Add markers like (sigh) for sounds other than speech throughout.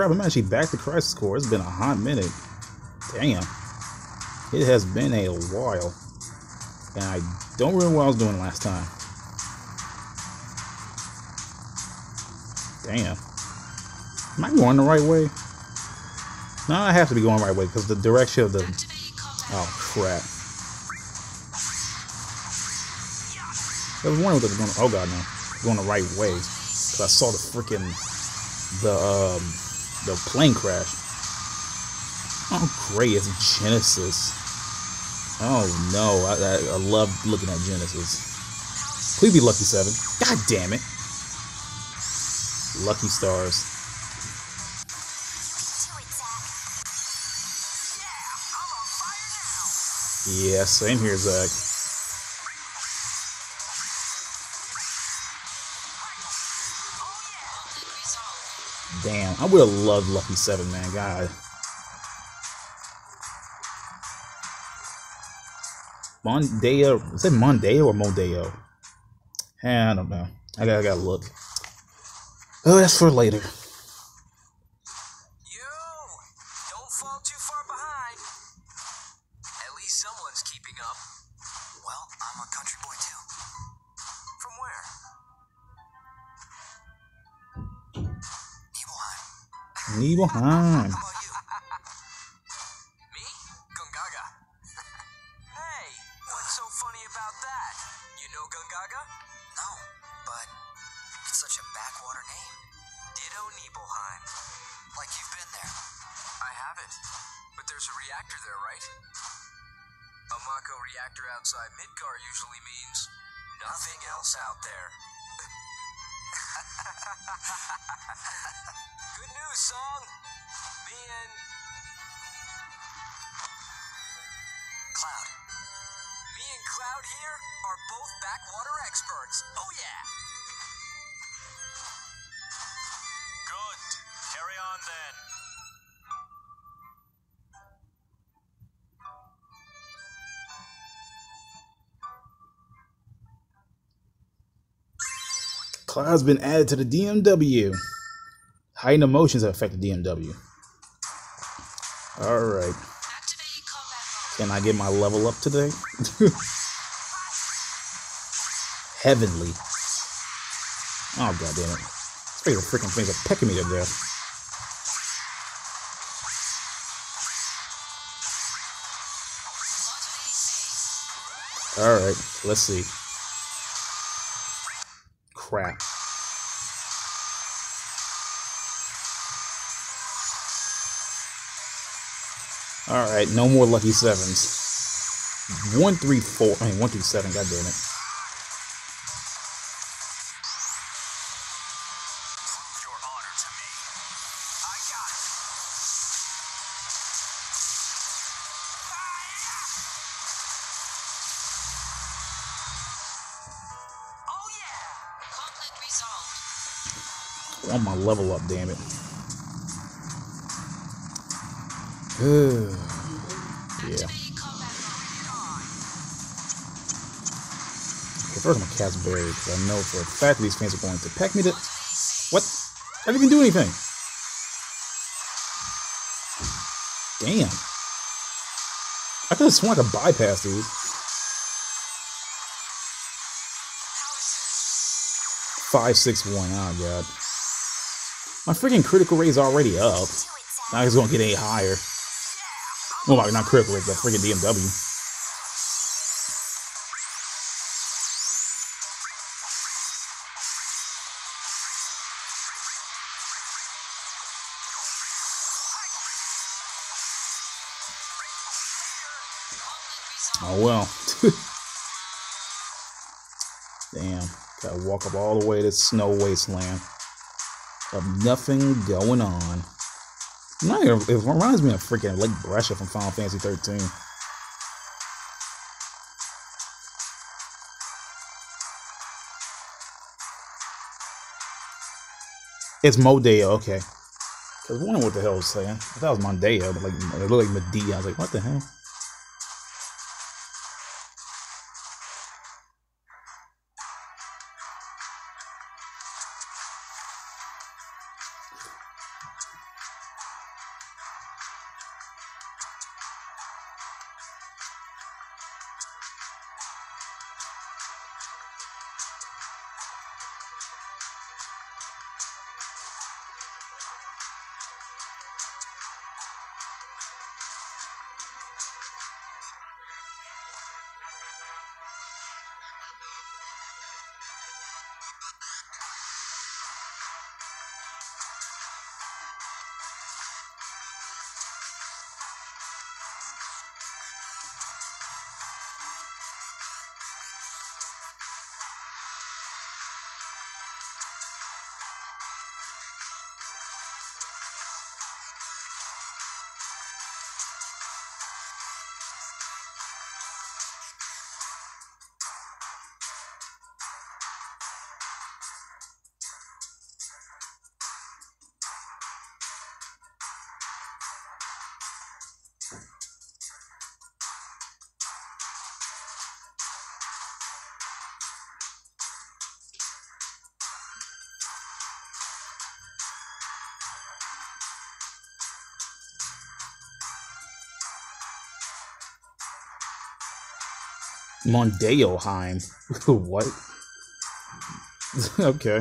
crap, I'm actually back to Crisis Core. It's been a hot minute. Damn. It has been a while. And I don't remember what I was doing last time. Damn. Am I going the right way? No, I have to be going the right way because the direction of the... Oh, crap. I was wondering if they were going. Oh god, no, going the right way. Cause I saw the freaking the um the plane crash. Oh great, it's Genesis. Oh no, I, I, I love looking at Genesis. Please be Lucky Seven. God damn it. Lucky Stars. Yeah, same here, Zack. Damn, I would have loved Lucky Seven, man. God. Mondeo, is it Mondeo or Mondeo? I don't know. I gotta, I gotta look. Oh, that's for later. Usually means nothing else out there. (laughs) Good news, Tseng. Me and... Cloud. Me and Cloud here are both backwater experts. Oh, yeah. Good. Carry on then. Cloud's been added to the DMW. Heightened emotions have affected DMW. Alright. Can I get my level up today? (laughs) Heavenly. Oh, god damn it. Three of the freaking things are pecking me to death. Alright, let's see. Crap. All right, no more lucky sevens. One, three, four. I mean, one, three, seven. God damn it. I want oh, my level up, damn it. Yeah. Okay, first I'm gonna cast Barrier because I know for a fact these fans are going to pack me to. What? I didn't even do anything. Damn. I could have sworn I could bypass these. Five, six, one. Oh god. My freaking critical rate is already up. Now he's gonna get any higher. Well, like not critical rate, but freaking DMW. Oh well. (laughs) Damn. Gotta walk up all the way to Snow Wasteland. Of nothing going on. Not even, it reminds me of freaking Lake Bresha from Final Fantasy 13. It's Modeo, okay. I was wondering what the hell I was saying. I thought it was Mondeo, but like it looked like Medea. I was like, what the hell? Mondeoheim. (laughs) what? (laughs) okay.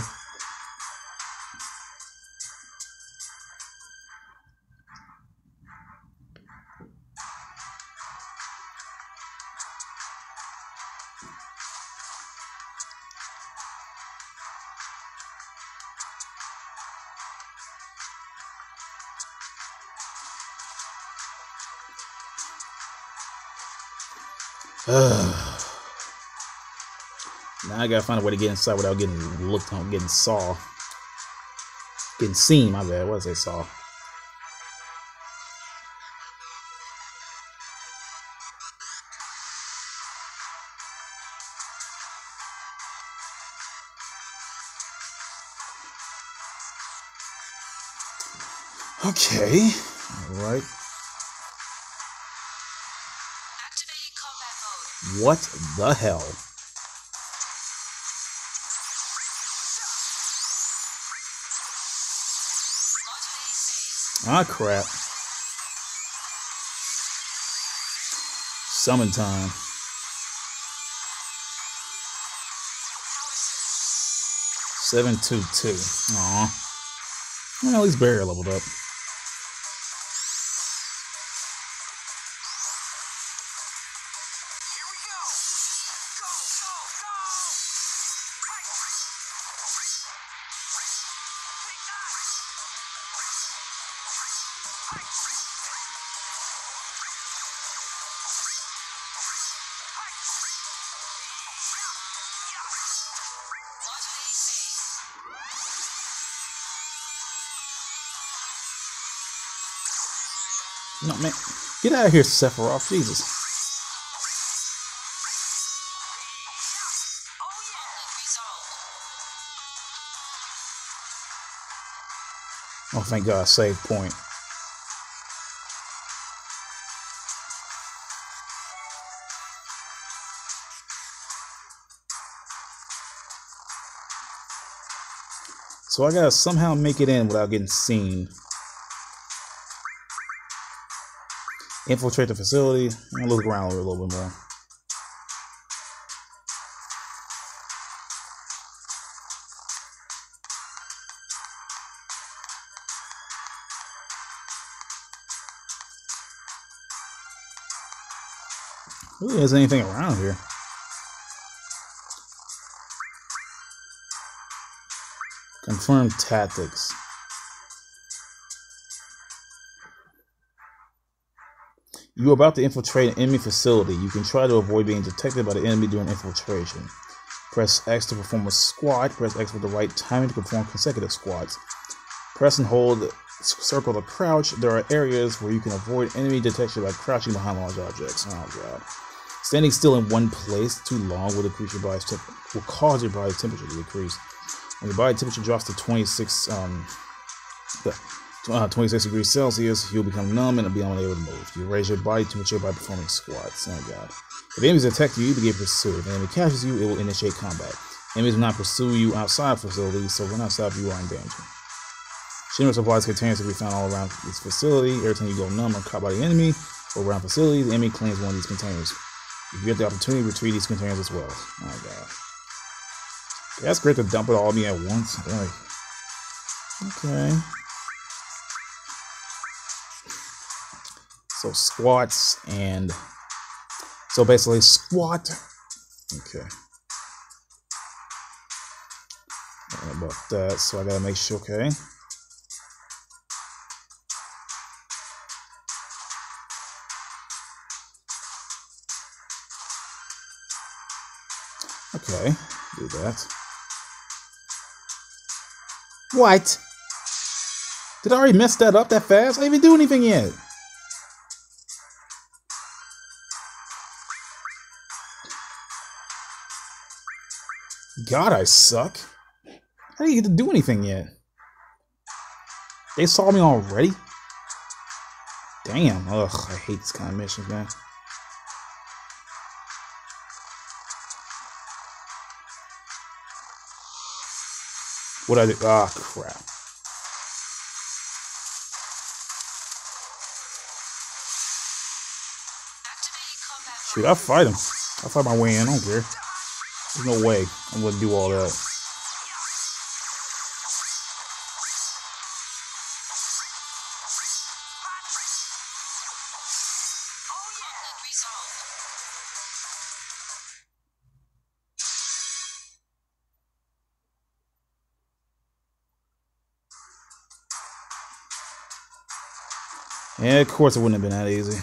(sighs) (sighs) now I gotta find a way to get inside without getting looked on, getting saw. Getting seen, my bad. What did I say, saw? Okay. All right. Activating combat mode. What the hell? Ah, crap. Summon time. Seven two two. Aw. Well, at least Barrier leveled up. No, man. Get out of here, Sephiroth. Jesus. Oh, thank God. Save point. So I gotta somehow make it in without getting seen. Infiltrate the facility. and look around a little bit more. Really isn't anything around here. Confirm tactics. You are about to infiltrate an enemy facility. You can try to avoid being detected by the enemy during infiltration. Press X to perform a squat. Press X with the right timing to perform consecutive squats. Press and hold circle to crouch. There are areas where you can avoid enemy detection by crouching behind large objects. Oh god. Standing still in one place too long will decrease your body's temp- will cause your body's temperature to decrease. When your body temperature drops to 26 um, the- uh, 26 degrees Celsius, you'll become numb and be unable to move. You raise your body temperature by performing squats. Oh god. If enemies attack you, you begin pursuit. If an enemy catches you, it will initiate combat. Enemies will not pursue you outside facilities, so when outside, you are in danger. Shinra supplies containers to be found all around this facility. Every time you go numb or caught by the enemy or around facility, the enemy claims one of these containers. If you get the opportunity, retrieve these containers as well. Oh god. That's great to dump it all on me at once. Really. Okay. So squats and so basically squat. Okay. About that? So I gotta make sure. Okay. Okay, do that. What? Did I already mess that up that fast? I didn't even do anything yet. God, I suck. I didn't get to do anything yet. They saw me already? Damn. Ugh, I hate this kind of missions, man. What I do? Ah, crap. Activating Shoot, I'll fight him. I'll fight my way in. I don't care. There's no way I'm gonna do all that. Yeah, of course it wouldn't have been that easy.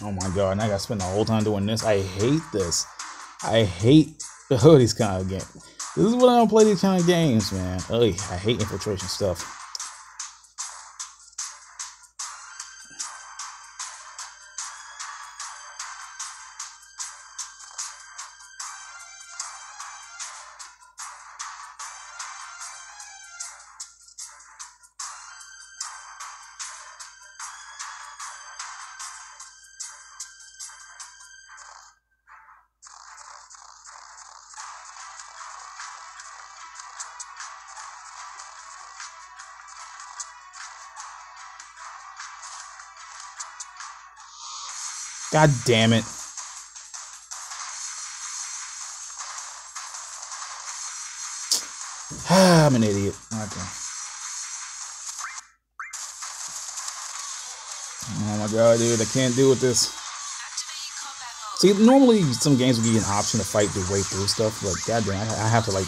Oh my god, I gotta spend the whole time doing this. I hate this. I hate oh, these kind of games. This is when I don't play these kind of games, man. Ugh, I hate infiltration stuff. God damn it. (sighs) I'm an idiot. Okay. Oh my god, dude, I can't deal with this. See, normally some games would give you an option to fight your way through stuff, but goddamn, I, I have to like.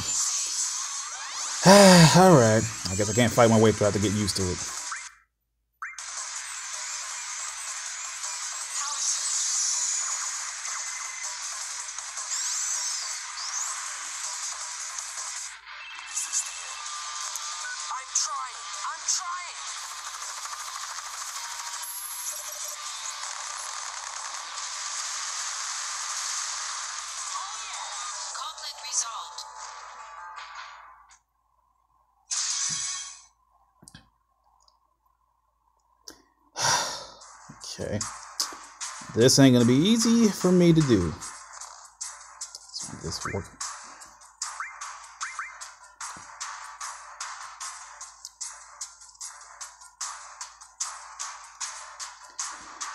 (sighs) All right, I guess I can't fight my way through. I have to get used to it. This ain't gonna be easy for me to do. This work.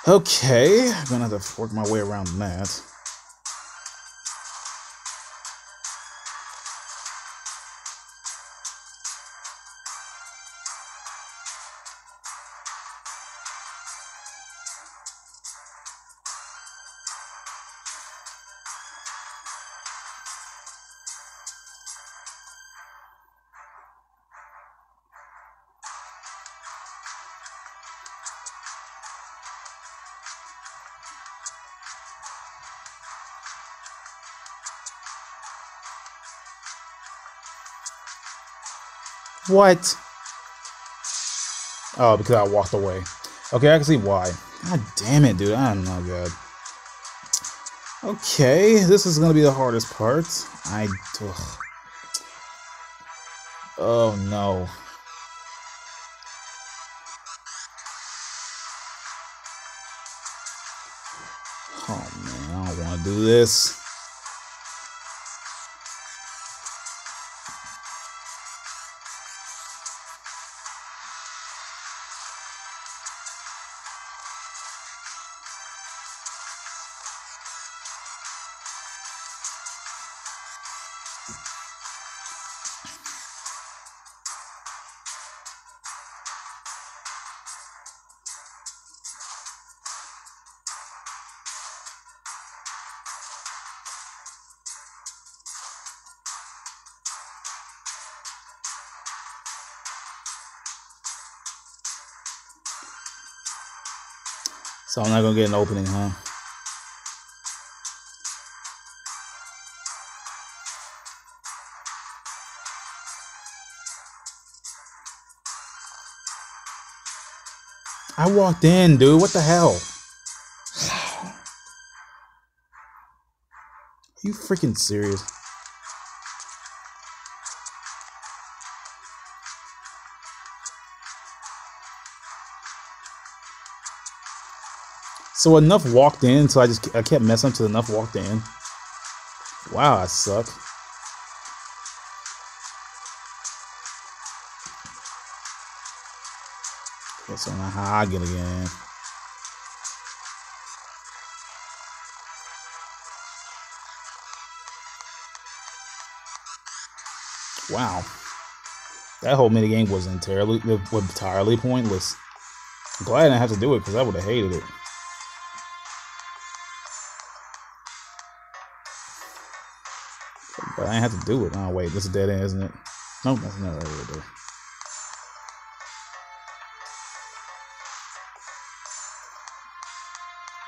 Okay, I'm gonna have to work my way around that. What? Oh, because I walked away. Okay, I can see why. God damn it, dude. I'm not good. Okay, this is gonna be the hardest part. I. Ugh. Oh no. Oh man, I don't want to do this. So I'm not gonna get an opening, huh? I walked in, dude. What the hell? (sighs) Are you freaking serious? So enough walked in, so I just I kept messing up enough walked in. Wow, I suck. Guess I'm hogging again. Wow. That whole minigame was entirely entirely pointless. I'm glad I didn't have to do it because I would have hated it. I didn't have to do it. Oh wait, this is dead end, isn't it? Nope, that's not right there.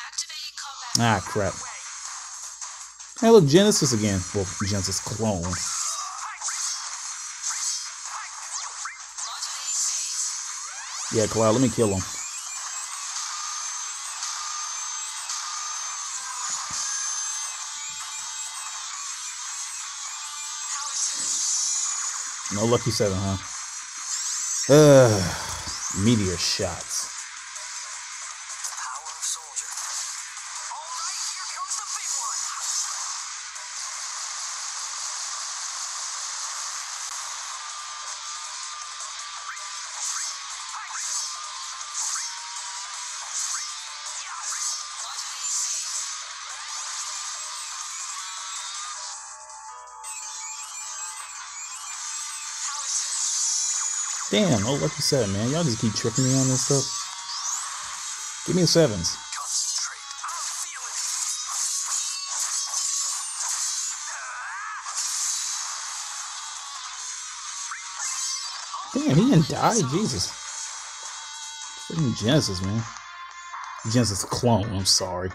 Activating combat Ah, crap. Hey, look, Genesis again. Well, Genesis clone. Yeah, Cloud, let me kill him. No lucky seven, huh? Ugh. Meteor shots. Damn, no lucky seven, man. Y'all just keep tricking me on this stuff. Give me a sevens. Damn, he didn't die. Jesus. Freaking Genesis, man. Genesis clone. I'm sorry.